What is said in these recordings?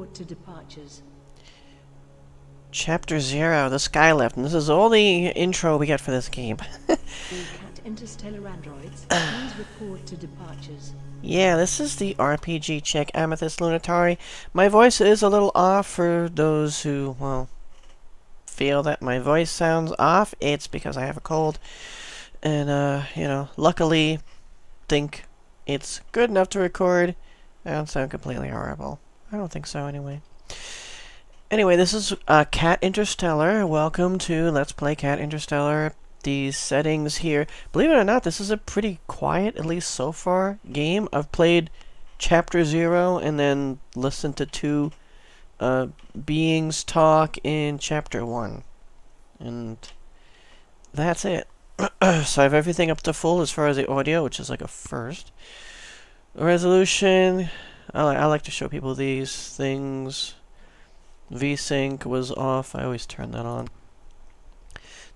interstellar androids, please report to departures. Chapter 0, the Skylift, and this is all the intro we get for this game. Interstellar androids, please report to departures. yeah, this is the RPG Chick Amethyst Lunitari. My voice is a little off for those who, well, feel that my voice sounds off. It's because I have a cold. And, uh, you know, luckily, think it's good enough to record. I don't sound completely horrible. I don't think so, anyway. Anyway, this is uh, Cat Interstellar. Welcome to Let's Play Cat Interstellar. These settings here, believe it or not, this is a pretty quiet, at least so far, game. I've played Chapter Zero and then listened to two uh, beings talk in Chapter One, and that's it. so I have everything up to full as far as the audio, which is like a first. Resolution. I, li I like to show people these things. VSync was off. I always turn that on.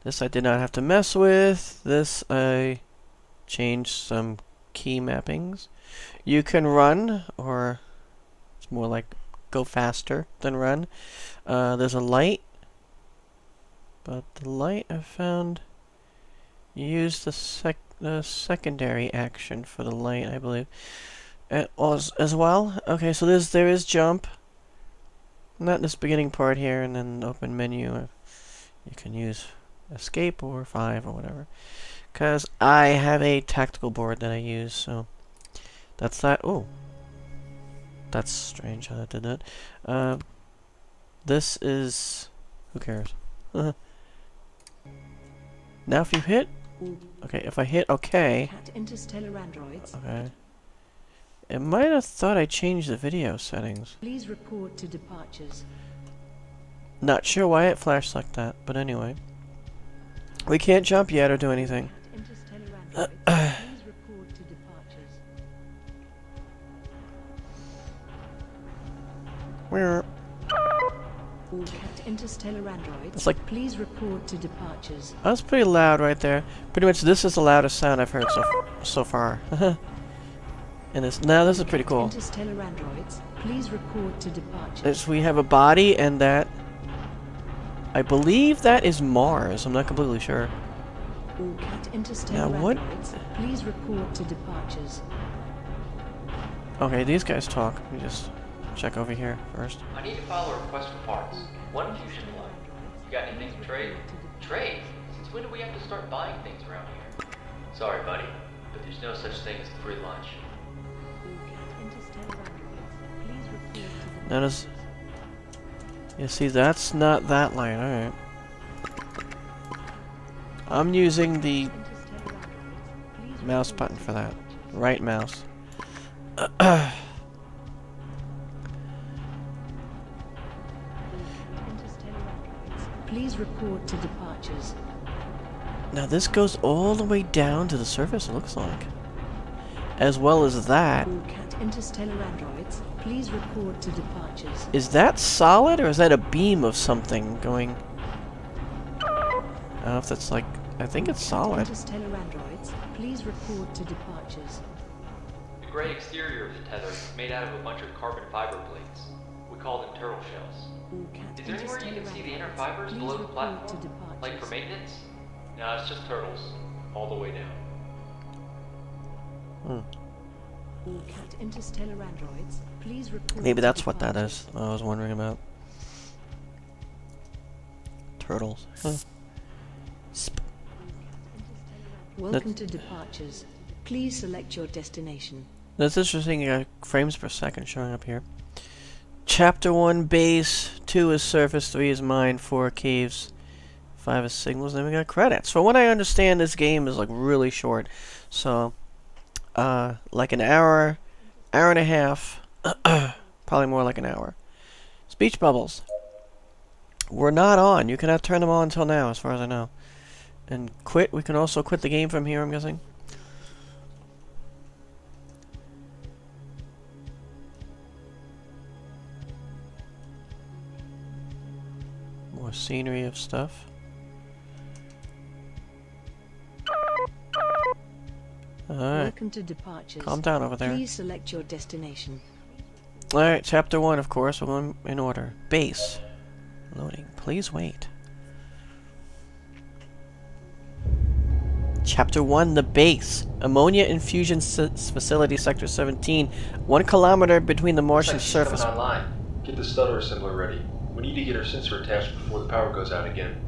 This I did not have to mess with. This I changed some key mappings. You can run, or it's more like go faster than run. Uh, there's a light, but the light I found you use the sec the secondary action for the light, I believe, uh, as as well. Okay, so there's there is jump. Not this beginning part here, and then open menu. You can use escape or five or whatever. Because I have a tactical board that I use, so that's that. Oh, that's strange how that did that. Uh, this is who cares? now, if you hit, okay, if I hit okay, interstellar androids, okay. It might have thought I changed the video settings. please report to departures. Not sure why it flashed like that, but anyway. We can't jump yet or do anything. Cat interstellar androids, uh, please report to departures. We're interstellar androids, It's like- please report to departures. that was pretty loud right there. Pretty much this is the loudest sound I've heard so so far. and this now this is pretty cool. Interstellar androids, please report to departures. This, we have a body and that I believe that is Mars. I'm not completely sure. All cat interstellar Now what- androids, please report to departures. Okay, these guys talk. Let me just check over here first. I need to file a request for parts. One fusion blood. You got anything to trade? Trade? Since when do we have to start buying things around here? Sorry, buddy, but there's no such thing as free lunch. Notice. You see, that's not that line. Alright. I'm using the Interstellar androids, please mouse button for that. Right mouse. Please report to departures. Now this goes all the way down to the surface, it looks like. As well as that. All cat interstellar androids, please report to departures. Is that solid or is that a beam of something going? I don't know if that's like. I think it's solid. Interstellar androids, please report to departures. The gray exterior of the tether is made out of a bunch of carbon fiber plates. We call them turtle shells. Cat Is there anywhere you can see the inner fibers please below the report platform? Like for maintenance? No, it's just turtles. All the way down. Hmm. All cat interstellar androids, please report Maybe that's what that is. I was wondering about. Turtles. Huh. Welcome to departures. Please select your destination. That's interesting. Uh, frames per second showing up here. Chapter one base, two is surface, three is mine, four caves, five is signals. Then we got credits. From what I understand, this game is like really short, so uh, like an hour, hour and a half, probably more like an hour. Speech bubbles. We're not on. You cannot turn them on until now, as far as I know. And quit. We can also quit the game from here. I'm guessing. More scenery of stuff. Alright. Welcome to departures. Calm down over there. Please select your destination. Alright, chapter 1, of course. In order. Base. Loading. Please wait. Chapter 1, the base. Ammonia infusion s- facility, sector 17. One kilometer between the Martian like surface. online. Get the stutter assembler ready. We need to get our sensor attached before the power goes out again.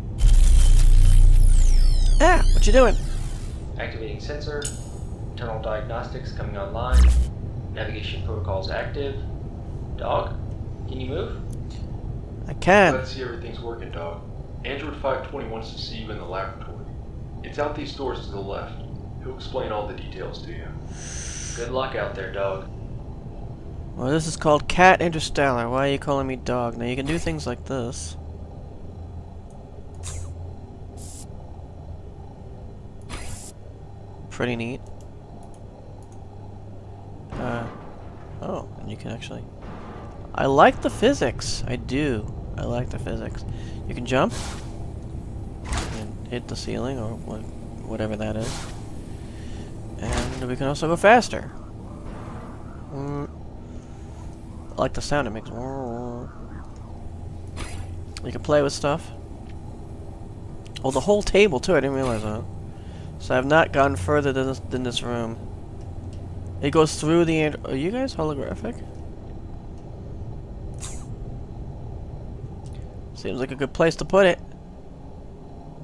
Ah, what you doing? Activating sensor. Internal diagnostics coming online. Navigation protocols active. Dog, can you move? I can. Let's see everything's working, dog. Android 520 wants to see you in the laboratory. It's out these doors to the left. He'll explain all the details to you. Good luck out there, dog. Well, this is called Cat Interstellar. Why are you calling me dog? Now, you can do things like this. Pretty neat. Uh, oh, and you can actually... I like the physics. I do. I like the physics. You can jump. And hit the ceiling, or what, whatever that is. And we can also go faster. I like the sound it makes. You can play with stuff. Oh, the whole table too. I didn't realize that. So I've not gone further than this, than this room. It goes through the. Are you guys holographic? Seems like a good place to put it.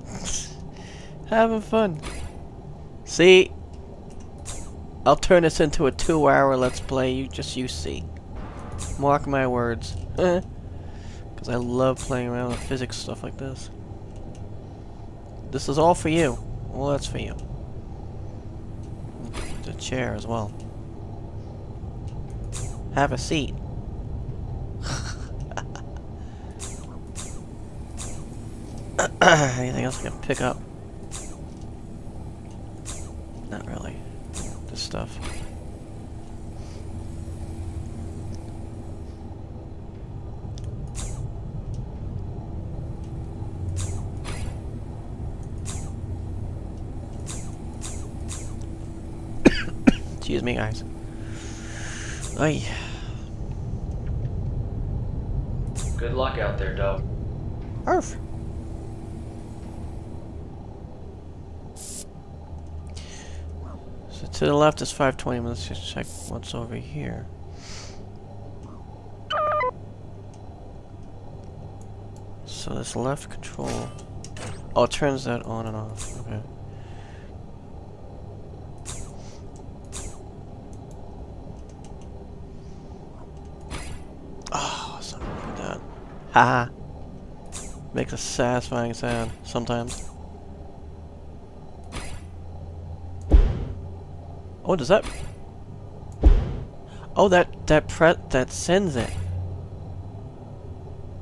Having fun. See, I'll turn this into a two-hour Let's Play. You just you see. Mark my words. Uh-huh. Because I love playing around with physics stuff like this. This is all for you. Well, that's for you. The chair as well. Have a seat. Anything else I can pick up? Not really. This stuff. Excuse me, guys. Ay. Good luck out there, dog. Arf. So to the left is 520. Let's just check what's over here. So this left control. Oh, it turns that on and off. Okay. Oh, something like that. Haha. Makes a satisfying sound sometimes. Oh, does that? Oh, that that pre that sends it.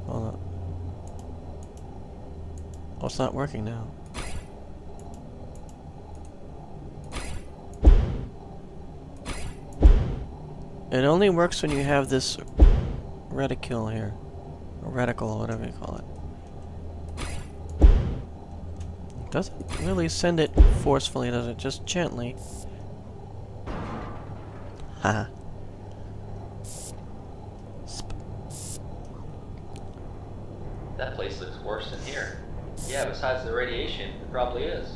Hold on. Oh, it's not working now. It only works when you have this reticule here. Or reticle, whatever you call it. it. Doesn't really send it forcefully, does it? Just gently. Haha. That place looks worse than here. Yeah, besides the radiation, it probably is.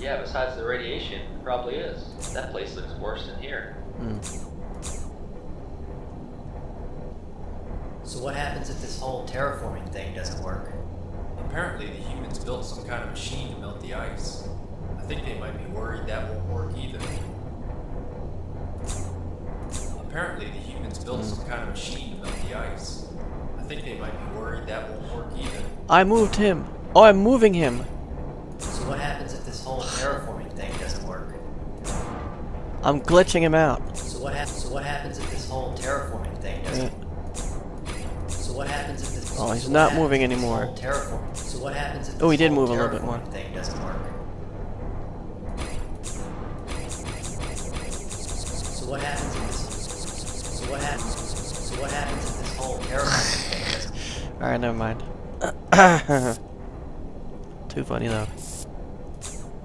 Yeah, besides the radiation, it probably is. That place looks worse than here. hmm. So what happens if this whole terraforming thing doesn't work? Apparently, the humans built some kind of machine to melt the ice. I think they might be worried that won't work either. Apparently, the humans built some kind of machine to melt the ice. I think they might be worried that won't work either. I moved him. Oh, I'm moving him. So what happens if this whole terraforming thing doesn't work? I'm glitching him out. So what happens? So what happens if this whole terraforming thing doesn't? So what happens if this? Oh, he's so what not happens moving if this anymore. Terraforming. So what happens if? Oh, he did move a little bit more. Thing doesn't work. So what happens if this? So what happens? So what happens if this whole terraforming? Alright, never mind. Too funny though.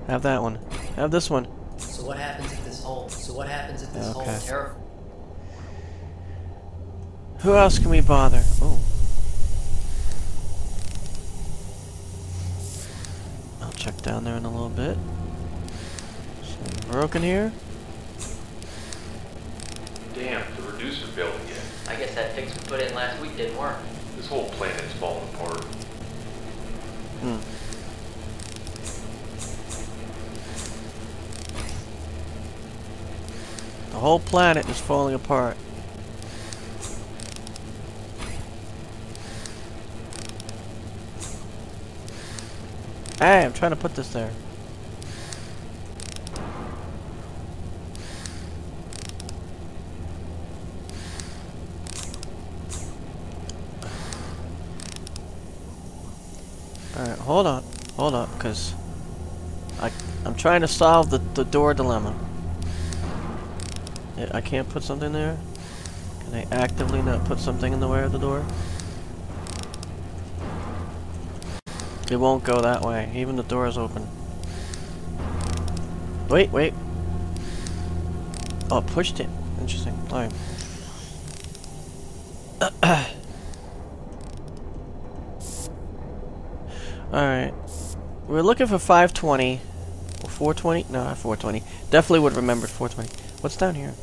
Have that one. Have this one. So what happens if this whole? So what happens if this Okay. whole terraforming? Who else can we bother? Oh. I'll check down there in a little bit. Something broken here? Damn, the reducer failed again. I guess that fix we put in last week didn't work. This whole planet's falling apart. Hmm. The whole planet is falling apart. Hey, I'm trying to put this there. Alright, hold on. Hold up, because I, I'm trying to solve the, the door dilemma. I- can't put something there? Can I actively not put something in the way of the door? It won't go that way. Even the door is open. Wait, wait. Oh, pushed it. Interesting. Alright. Alright. We're looking for 520. Or 420? No, not 420. Definitely would remember 420. What's down here?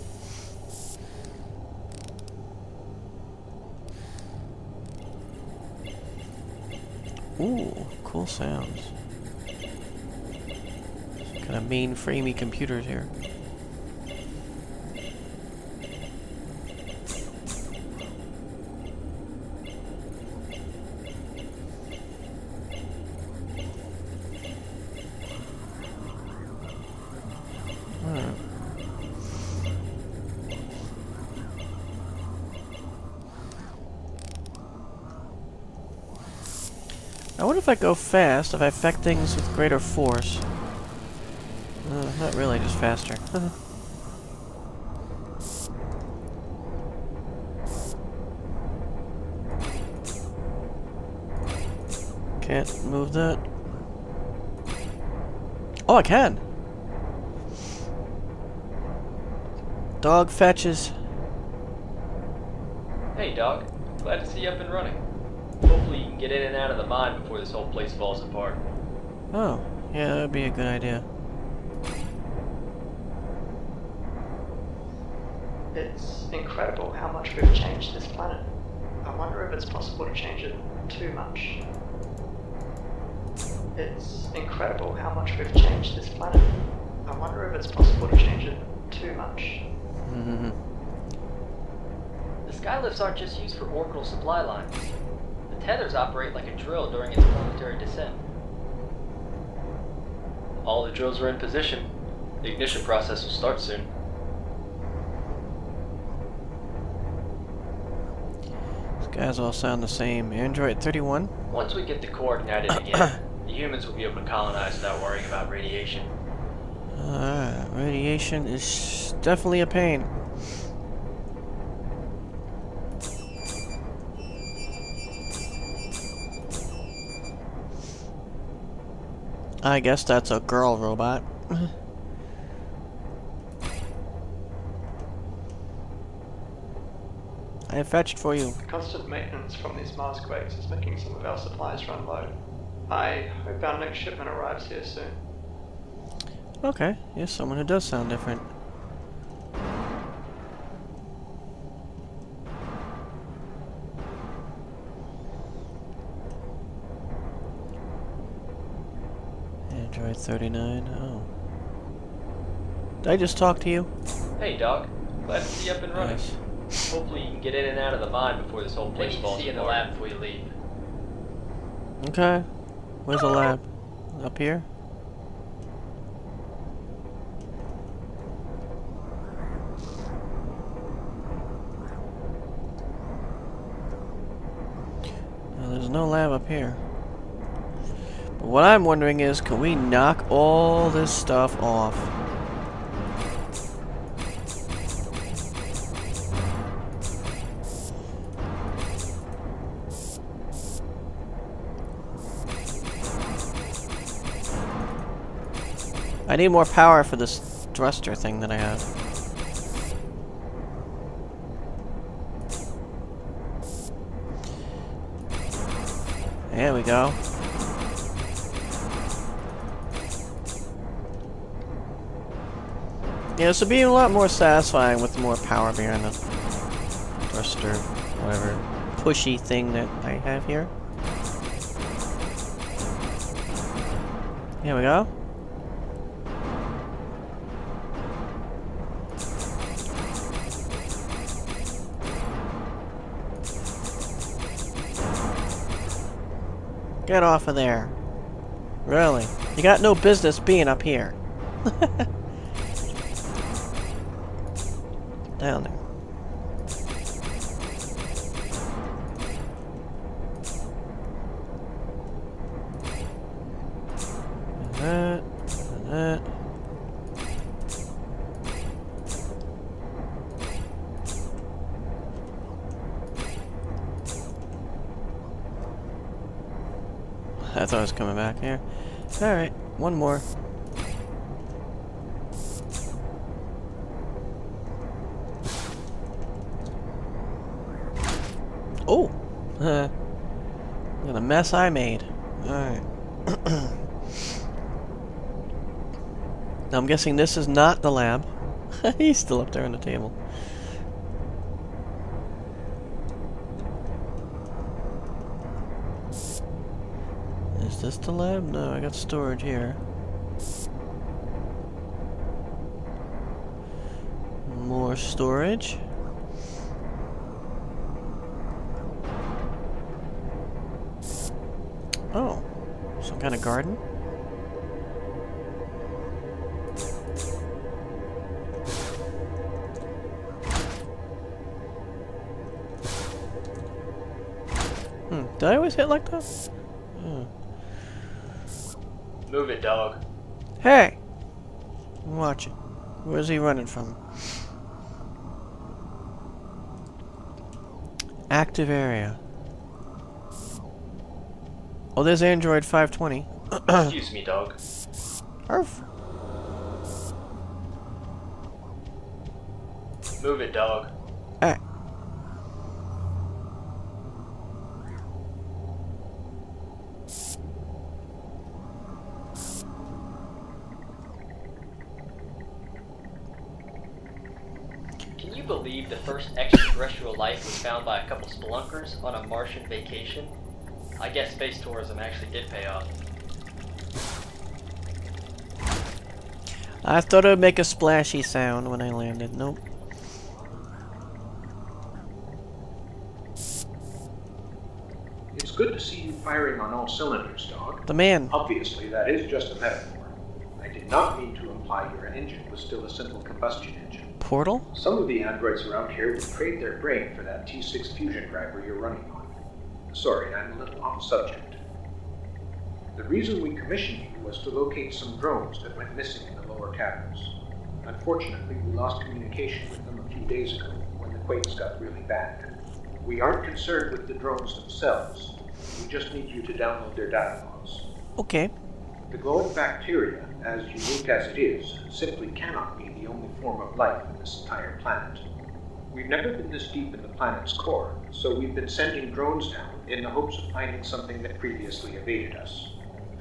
Ooh, cool sounds. Kind of mainframey computers here. Alright. I wonder if I go fast, if I affect things with greater force. Uh, not really, just faster. Can't move that. Oh, I can! Dog fetches. Hey, dog. Glad to see you up and running. Hopefully you can get in and out of the mine before this whole place falls apart. Oh, yeah, that'd be a good idea. It's incredible how much we've changed this planet. I wonder if it's possible to change it too much. It's incredible how much we've changed this planet. I wonder if it's possible to change it too much. Mhm. The skylifts aren't just used for orbital supply lines. The tethers operate like a drill during its planetary descent. All the drills are in position. The ignition process will start soon. These guys all sound the same. Android 31? Once we get the core ignited again, the humans will be able to colonize without worrying about radiation. Uh, radiation is definitely a pain. I guess that's a girl robot. I have fetched for you. Constant maintenance from these Mars quakes is making some of our supplies run low. I hope our next shipment arrives here soon. Okay, yes, someone who does sound different. 39, oh. Did I just talk to you? Hey, dog. Glad to see you up and running. Yes. Hopefully you can get in and out of the mine before this whole place falls apart. see you in the lab before you leave. Okay. Where's the lab? Up here? No, there's no lab up here. What I'm wondering is, can we knock all this stuff off? I need more power for this thruster thing that I have. There we go. Yeah, this would be a lot more satisfying with the more power behind the thruster, whatever pushy thing that I have here. Here we go. Get off of there. Really? You got no business being up here. Down there. That, that. I thought I was coming back here. Alright, one more. Oh! Uh, look at the mess I made. Alright. now I'm guessing this is not the lab. He's still up there on the table. Is this the lab? No, I got storage here. More storage. Oh, some kind of garden? Hmm, did I always hit like that? Hmm. Move it, dog. Hey! Watch it. Where's he running from? Active area. Oh, there's Android 520. Excuse me, dog. Arf. Move it, dog. Hey. Can you believe the first extraterrestrial life was found by a couple spelunkers on a Martian vacation? I guess space tourism actually did pay off. I thought it would make a splashy sound when I landed. Nope. It's good to see you firing on all cylinders, dog. The man. Obviously, that is just a metaphor. I did not mean to imply your engine was still a simple combustion engine. Portal? Some of the androids around here would trade their brain for that T6 fusion driver you're running on. Sorry, I'm a little off subject. The reason we commissioned you was to locate some drones that went missing in the lower caverns. Unfortunately, we lost communication with them a few days ago when the quakes got really bad. We aren't concerned with the drones themselves. We just need you to download their data logs. Okay. The glowing bacteria, as unique as it is, simply cannot be the only form of life on this entire planet. We've never been this deep in the planet's core, so we've been sending drones down in the hopes of finding something that previously evaded us.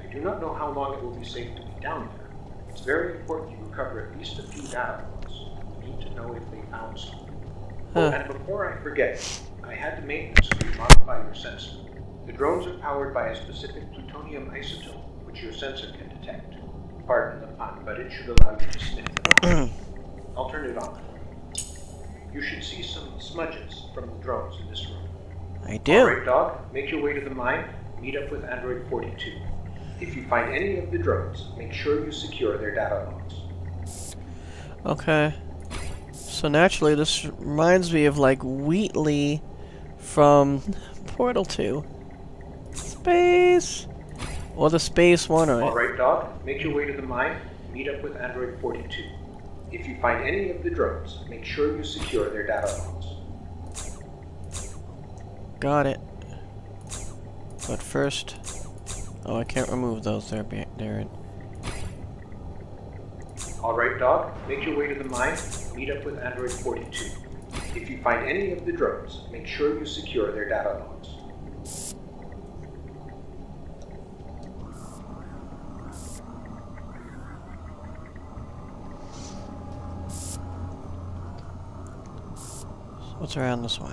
I do not know how long it will be safe to be down there. It's very important you recover at least a few data logs. We need to know if they found something. Oh, Huh. and before I forget, I had to maintenance you modify your sensor. The drones are powered by a specific plutonium isotope, which your sensor can detect. Pardon the pun, but it should allow you to sniff them out. I'll turn it on. You should see some smudges from the drones in this room. I do. Alright, dog, make your way to the mine. Meet up with Android 42. If you find any of the drones, make sure you secure their data logs. Okay. So naturally, this reminds me of like Wheatley from Portal 2. Space! Or the Space one, right? Alright, dog, make your way to the mine. Meet up with Android 42. If you find any of the drones, make sure you secure their data logs. got it. But first, oh, I can't remove those. They're they're in. Alright, dog, make your way to the mine. Meet up with Android 42. If you find any of the drones, make sure you secure their data logs. What's around this way?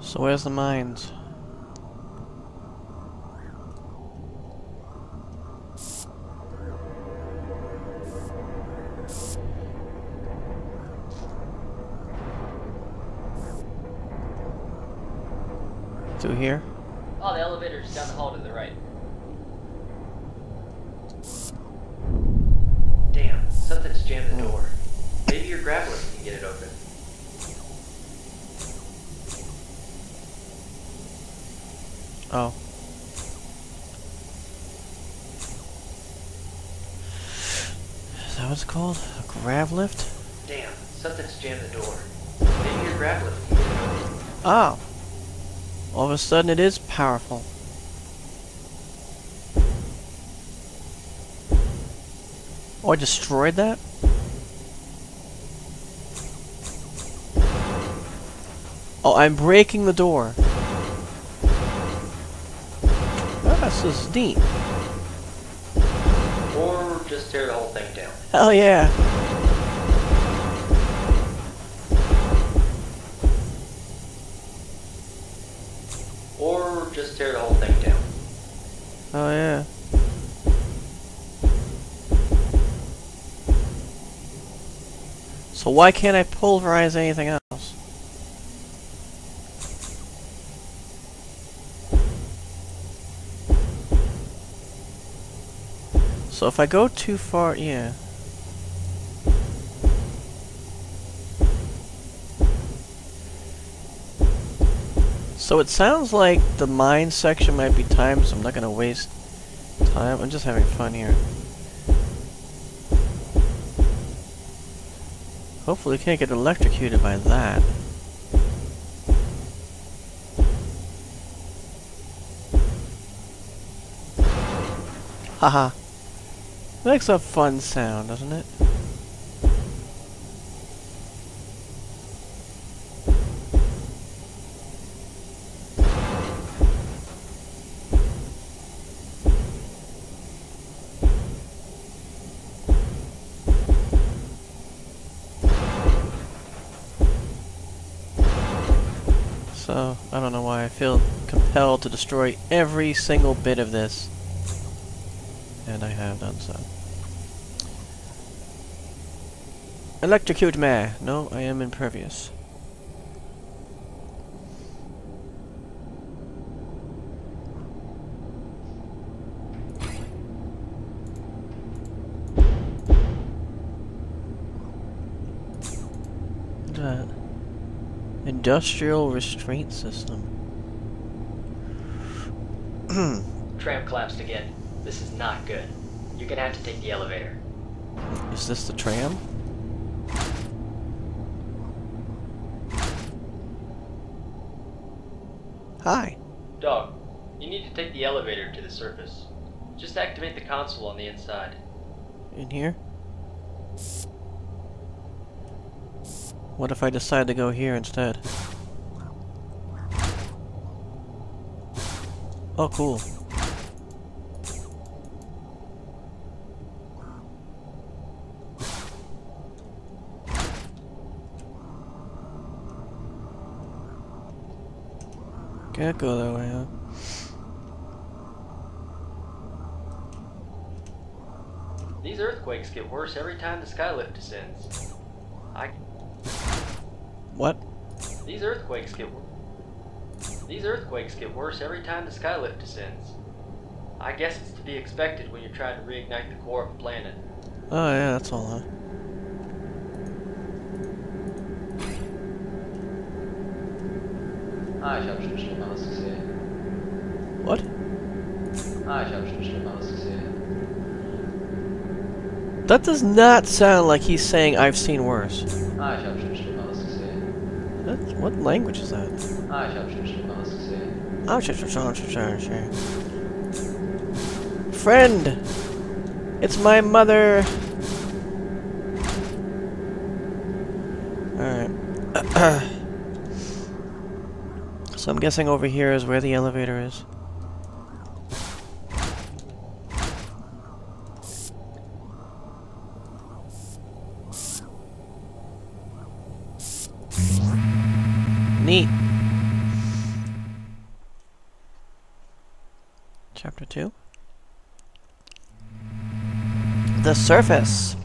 So where's the mines? Through here? Oh, the elevator's down the hall to the right. Damn, something's jammed the door. Maybe your grappler can get it open. Oh. Is that what it's called? A grav lift? Damn, something's jammed the door. Maybe your grappler can get it open. Oh. All of a sudden it is powerful. Oh, I destroyed that? Oh, I'm breaking the door. Oh, this is neat. Or just tear the whole thing down. Hell yeah. Or just tear the whole thing down. Oh yeah. So why can't I pulverize anything else? So if I go too far, yeah. So it sounds like the mine section might be timed, so I'm not gonna waste time. I'm just having fun here. Hopefully, we can't get electrocuted by that. Haha. Makes a fun sound, doesn't it? So, I don't know why I feel compelled to destroy every single bit of this. And I have done so. Electrocute me! No, I am impervious. Industrial restraint system. Tram collapsed again. This is not good. You're gonna have to take the elevator. Is this the tram? Hi. Dog, you need to take the elevator to the surface. Just activate the console on the inside. In here? What if I decide to go here instead? Oh, cool. Can't go that way, huh? These earthquakes get worse every time the skylift descends. I What? these earthquakes get wor- these earthquakes get worse every time the skylift descends. I guess it's to be expected when you're trying to reignite the core of a planet. Oh yeah, that's all, huh? Ah, ich habe schon Schlimmeres gesehen. What? Ah, ich habe schon Schlimmeres gesehen. That does not sound like he's saying I've seen worse. Ah, ich habe schon Schlimmeres gesehen. That's, what language is that? Ah, ich habe schon Schlimmeres gesehen. Shit, shit, shit, shit, shit, shit. Friend! It's my mother! Alright. So I'm guessing over here is where the elevator is. Surface.